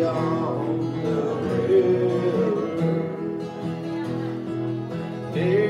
beyond the river.